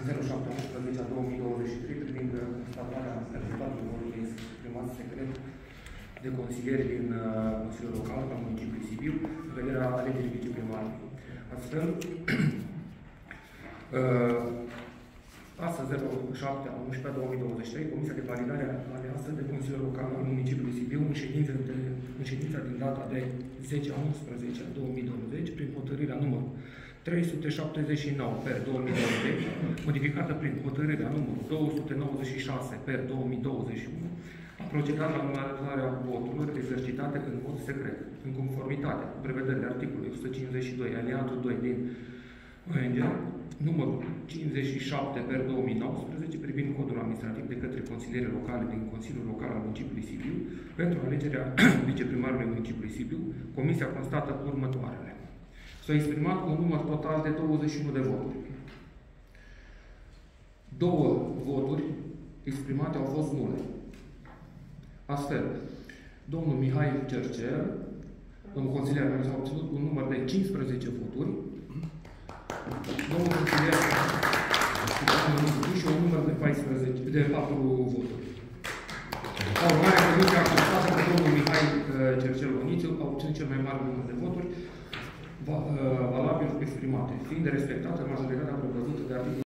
07 a 2023 privind constatarea rezultatului votului exprimat secret de consilieri din uh, Consiliul Local al municipiului Sibiu în vederea alegerii viceprimarului. Astfel, uh, Astăzi, 07 a 11 2023, Comisia de Validare aleasă de Consiliul Local al municipiului Sibiu în ședința, de, în ședința din data de 10 a 11 a 2020, prin hotărârea numărul 379 per 2020, modificată prin hotărârea numărul 296 per 2021, a procedat la numărarea voturilor exercitate în mod secret, în conformitate cu prevederile articolului 152 aliatul 2 din ONG, numărul 57 per 2019 privind codul administrativ de către consiliere locale din Consiliul Local al municipiului Sibiu pentru alegerea viceprimarului municipiului Sibiu, Comisia constată următoarele. S-a exprimat un număr total de 21 de voturi. Două voturi exprimate au fost nule. Astfel, domnul Mihai Cercel, domnul consilier, s-a obținut un număr de 15 voturi, domnul consilier și domnul și un număr de 14, de 4 voturi. Ca urmare, Comisia constată că domnul Mihai uh, Cercel Bonițiu a obținut cel mai mare număr de voturi uh, valabil exprimate, fiind respectată majoritatea prevăzută de articolul